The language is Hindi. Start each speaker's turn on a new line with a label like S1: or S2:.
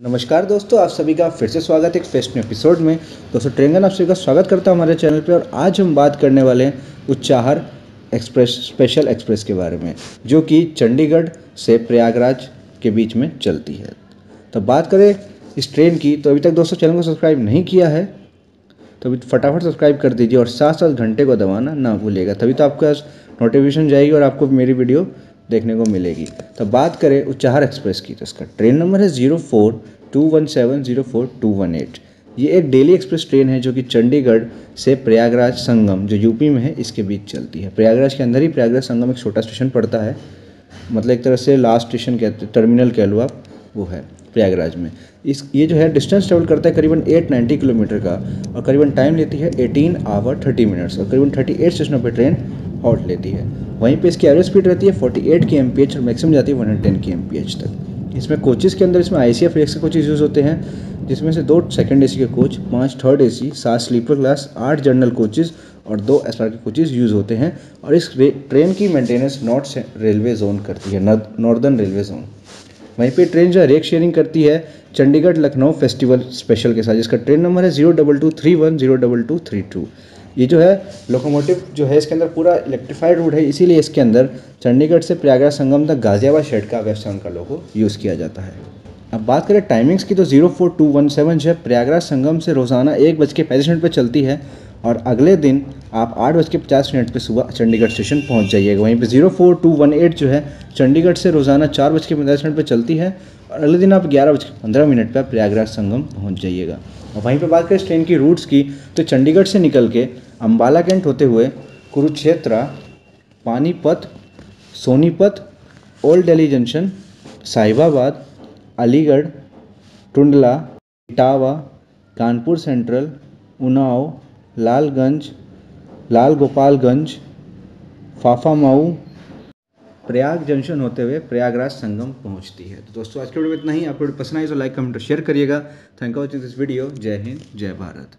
S1: नमस्कार दोस्तों, आप सभी का फिर से स्वागत है एक फेस्ट एपिसोड में। दोस्तों ट्रेंगन आप सभी का स्वागत करता हूँ हमारे चैनल पे और आज हम बात करने वाले हैं उच्चाहर एक्सप्रेस, स्पेशल एक्सप्रेस के बारे में, जो कि चंडीगढ़ से प्रयागराज के बीच में चलती है। तो बात करें इस ट्रेन की तो अभी तक दोस्तों चैनल को सब्सक्राइब नहीं किया है तो अभी फटाफट सब्सक्राइब कर दीजिए और साथ साथ घंटे को दबाना ना भूलिएगा, तभी तो आपके पास नोटिफिकेशन जाएगी और आपको मेरी वीडियो देखने को मिलेगी। तो बात करें उच्चाहर एक्सप्रेस की तो इसका ट्रेन नंबर है zero four two one seven zero four two one eight. ये एक डेली एक्सप्रेस ट्रेन है जो कि चंडीगढ़ से प्रयागराज संगम, जो यूपी में है, इसके बीच चलती है। प्रयागराज के अंदर ही प्रयागराज संगम एक छोटा स्टेशन पड़ता है। मतलब एक तरह से लास्ट स्टेशन कहते, टर्मिनल कह लो आप, वो है प्रयागराज में। इस, ये जो है, डिस्टेंस ट्रेवल करता है करीबन 890 किलोमीटर का, और करीबन टाइम लेती है 18 आवर 30 मिनट्स, और करीबन 38 स्टेशनों पर ट्रेन हॉल्ट लेती है। वहीं पे इसकी एवरेज स्पीड रहती है 48 के एम पी एच और मैक्सिमम जाती है 110 के एम पी एच तक। इसमें कोचेज़ के अंदर इसमें आई सी एफ़ के कोचेज़ यूज़ होते हैं, जिसमें से दो सेकंड एसी के कोच पाँच थर्ड एसी सात स्लीपर क्लास आठ जनरल कोचेज़ और दो एस आर के कोचेज़ यूज़ होते हैं और इस ट्रेन की मेंटेनेंस नॉर्थ रेलवे जोन करती है नॉर्दर्न रेलवे जोन वहीं पे ट्रेन जो है रेक शेयरिंग करती है चंडीगढ़ लखनऊ फेस्टिवल स्पेशल के साथ, जिसका ट्रेन नंबर है zero double two three one zero double two three two ये जो है लोकोमोटिव जो है, इसके अंदर पूरा इलेक्ट्रीफाइड रूट है, इसीलिए इसके अंदर चंडीगढ़ से प्रयागराज संगम तक गाजियाबाद शेड का वेस्टर्न का लोगो यूज़ किया जाता है। अब बात करें टाइमिंग्स की तो zero four two one seven जो है, प्रयागराज संगम से रोज़ाना एक बज के पैंतीस मिनट पर चलती है। और अगले दिन आप आठ बज के पचास मिनट पर सुबह चंडीगढ़ स्टेशन पहुँच जाइएगा। वहीं पे zero four two one eight जो है, चंडीगढ़ से रोज़ाना चार बज के पैंतालीस मिनट पर चलती है और अगले दिन आप ग्यारह बज के पंद्रह मिनट पर प्रयागराज संगम पहुँच जाइएगा। और वहीं पे बात करें ट्रेन की रूट्स की तो चंडीगढ़ से निकल के अम्बाला कैंट होते हुए Kurukshetra, Panipat, Sonipat, old Delhi junction, Sahibabad, Aligarh, Tundla, Etawah, Kanpur central Unnao Lalganj Lal Gopalganj Phaphamau, Prayag junction होते हुए प्रयागराज संगम पहुँचती है। तो दोस्तों, आज के वीडियो में इतना ही। आपको पसंद आई तो लाइक, कमेंट और शेयर करिएगा। Thank you watching this video. जय हिंद, जय भारत।